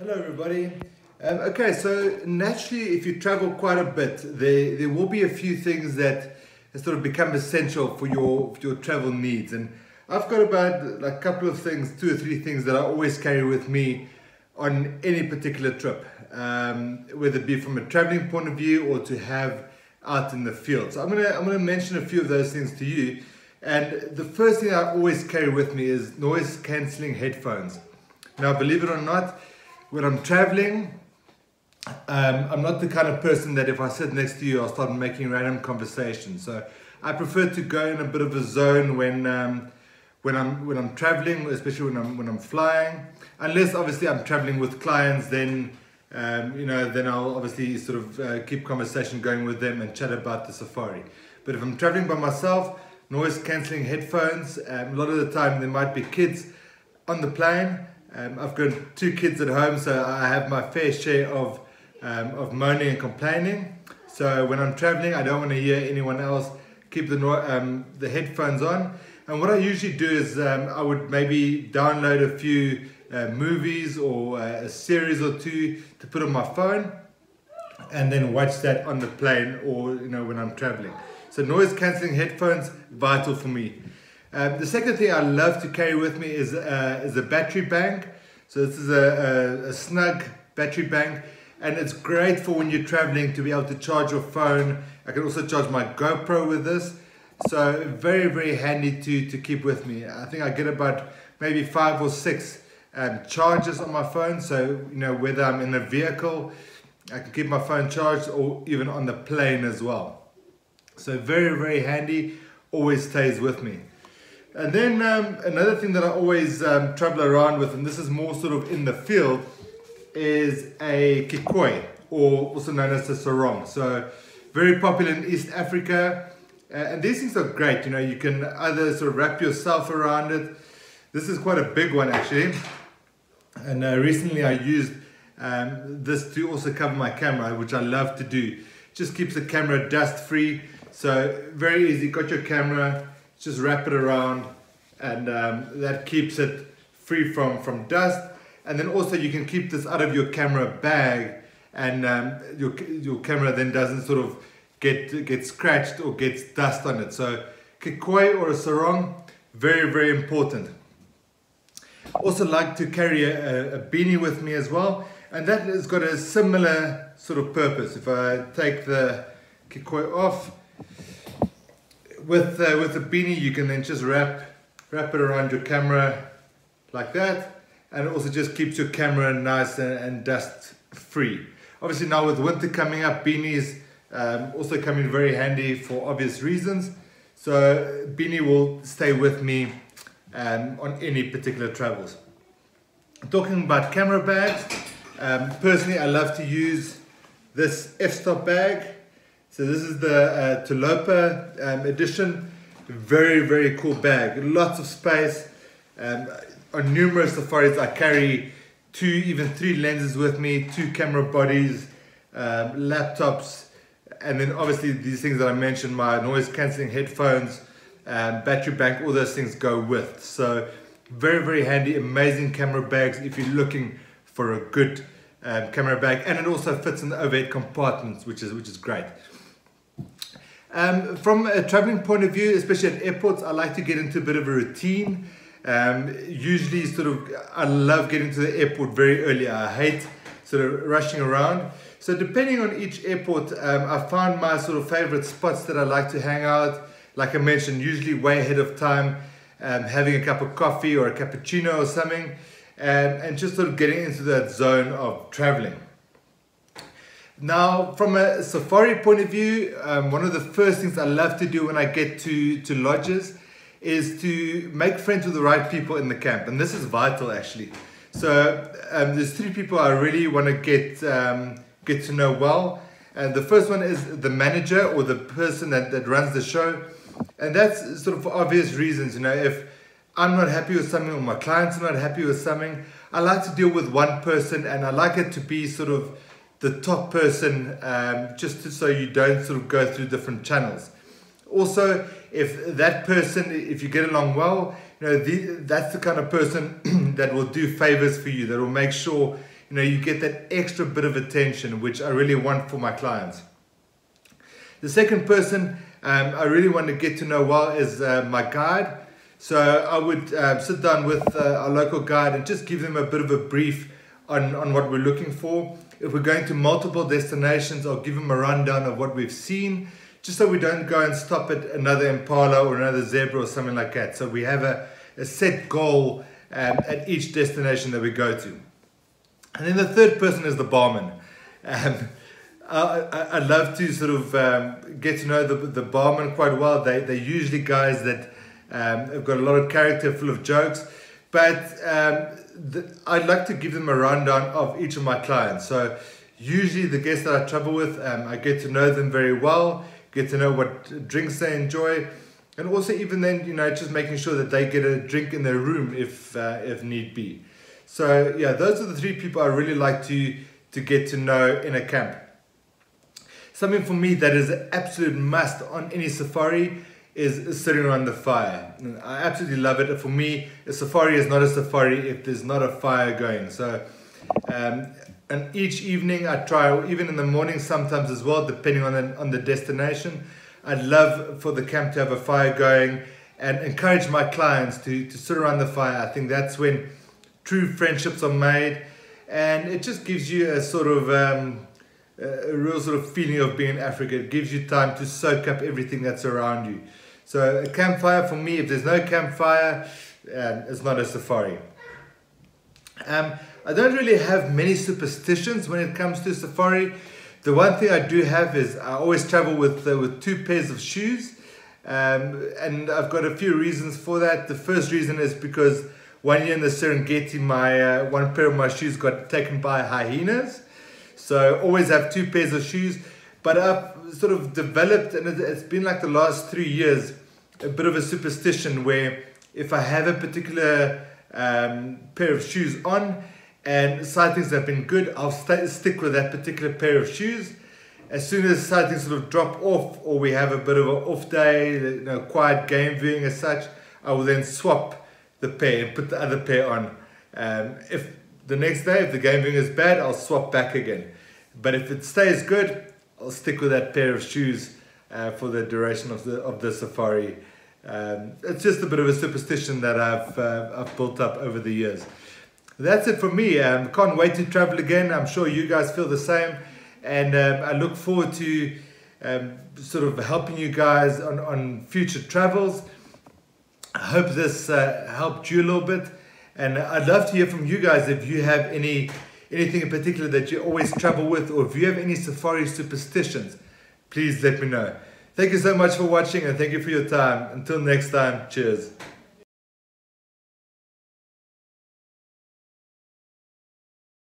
Hello, everybody. Um, okay, so naturally, if you travel quite a bit, there, there will be a few things that sort of become essential for your, for your travel needs. And I've got about a couple of things, two or three things that I always carry with me on any particular trip, um, whether it be from a traveling point of view or to have out in the field. So I'm gonna I'm gonna mention a few of those things to you. And the first thing I always carry with me is noise cancelling headphones. Now, believe it or not, when I'm traveling, um, I'm not the kind of person that if I sit next to you, I'll start making random conversations. So I prefer to go in a bit of a zone when um, when I'm when I'm traveling, especially when I'm when I'm flying. Unless obviously I'm traveling with clients, then um, you know then I'll obviously sort of uh, keep conversation going with them and chat about the safari. But if I'm traveling by myself, noise cancelling headphones. Um, a lot of the time there might be kids on the plane. Um, I've got two kids at home, so I have my fair share of um, of moaning and complaining. So when I'm traveling, I don't want to hear anyone else. Keep the um, the headphones on. And what I usually do is um, I would maybe download a few uh, movies or uh, a series or two to put on my phone, and then watch that on the plane or you know when I'm traveling. So noise cancelling headphones vital for me. Um, the second thing I love to carry with me is uh, is a battery bank. So this is a, a, a snug battery bank and it's great for when you're traveling to be able to charge your phone. I can also charge my GoPro with this. So very, very handy to, to keep with me. I think I get about maybe five or six um, charges on my phone. So, you know, whether I'm in a vehicle, I can keep my phone charged or even on the plane as well. So very, very handy, always stays with me. And then um, another thing that I always um, travel around with, and this is more sort of in the field, is a kikoi, or also known as a sarong. So very popular in East Africa. Uh, and these things are great. You know, you can either sort of wrap yourself around it. This is quite a big one actually. And uh, recently I used um, this to also cover my camera, which I love to do. Just keeps the camera dust free. So very easy, got your camera, just wrap it around and um, that keeps it free from, from dust and then also you can keep this out of your camera bag and um, your, your camera then doesn't sort of get, get scratched or gets dust on it. So kikoi or a sarong, very, very important. Also like to carry a, a beanie with me as well. And that has got a similar sort of purpose. If I take the kikoi off, with, uh, with the beanie you can then just wrap, wrap it around your camera like that and it also just keeps your camera nice and, and dust free. Obviously now with winter coming up, beanies um, also come in very handy for obvious reasons. So beanie will stay with me um, on any particular travels. Talking about camera bags, um, personally I love to use this f-stop bag. So this is the uh, um, edition. Very, very cool bag. Lots of space. Um, on numerous safaris, I carry two, even three lenses with me, two camera bodies, um, laptops, and then obviously these things that I mentioned, my noise cancelling headphones, um, battery bank, all those things go with. So very, very handy, amazing camera bags if you're looking for a good um, camera bag. And it also fits in the overhead compartments, which is, which is great. Um, from a traveling point of view, especially at airports, I like to get into a bit of a routine. Um, usually, sort of, I love getting to the airport very early. I hate sort of rushing around. So, depending on each airport, um, I find my sort of favorite spots that I like to hang out. Like I mentioned, usually way ahead of time, um, having a cup of coffee or a cappuccino or something, and, and just sort of getting into that zone of traveling. Now, from a safari point of view, um, one of the first things I love to do when I get to, to lodges is to make friends with the right people in the camp, and this is vital actually. So um, there's three people I really want to get um, get to know well, and the first one is the manager or the person that, that runs the show, and that's sort of for obvious reasons. You know, if I'm not happy with something or my clients are not happy with something, I like to deal with one person, and I like it to be sort of the top person, um, just to, so you don't sort of go through different channels. Also, if that person, if you get along well, you know, the, that's the kind of person that will do favors for you, that will make sure, you know, you get that extra bit of attention, which I really want for my clients. The second person um, I really want to get to know well is uh, my guide. So I would uh, sit down with uh, our local guide and just give them a bit of a brief on, on what we're looking for. If we're going to multiple destinations, I'll give them a rundown of what we've seen, just so we don't go and stop at another impala or another zebra or something like that. So we have a, a set goal um, at each destination that we go to. And then the third person is the barman. Um, I, I, love to sort of um, get to know the, the barman quite well. They, they're usually guys that um, have got a lot of character, full of jokes. But um, the, I'd like to give them a rundown of each of my clients. So usually the guests that I travel with, um, I get to know them very well, get to know what drinks they enjoy, and also even then, you know, just making sure that they get a drink in their room if uh, if need be. So yeah, those are the three people I really like to to get to know in a camp. Something for me that is an absolute must on any safari is sitting around the fire. I absolutely love it. For me, a safari is not a safari if there's not a fire going. So, um, and each evening I try, even in the morning sometimes as well, depending on the, on the destination. I'd love for the camp to have a fire going and encourage my clients to, to sit around the fire. I think that's when true friendships are made and it just gives you a sort of um, a real sort of feeling of being in Africa. It gives you time to soak up everything that's around you. So a campfire for me, if there's no campfire, um, it's not a safari. Um, I don't really have many superstitions when it comes to safari. The one thing I do have is I always travel with uh, with two pairs of shoes, um, and I've got a few reasons for that. The first reason is because one year in the Serengeti, my uh, one pair of my shoes got taken by hyenas. So always have two pairs of shoes. But I've sort of developed, and it's been like the last three years, a bit of a superstition where if I have a particular um, pair of shoes on and sightings have been good, I'll st- stick with that particular pair of shoes. As soon as sightings sort of drop off or we have a bit of an off day, you know, quiet game viewing as such, I will then swap the pair and put the other pair on. Um, if the next day, if the game viewing is bad, I'll swap back again. But if it stays good, I'll stick with that pair of shoes uh, for the duration of the of the safari. Um, it's just a bit of a superstition that I've uh, I've built up over the years. That's it for me. Um, can't wait to travel again. I'm sure you guys feel the same, and um, I look forward to um, sort of helping you guys on on future travels. I hope this uh, helped you a little bit, and I'd love to hear from you guys if you have any anything in particular that you always travel with, or if you have any safari superstitions, please let me know. Thank you so much for watching and thank you for your time. Until next time, cheers.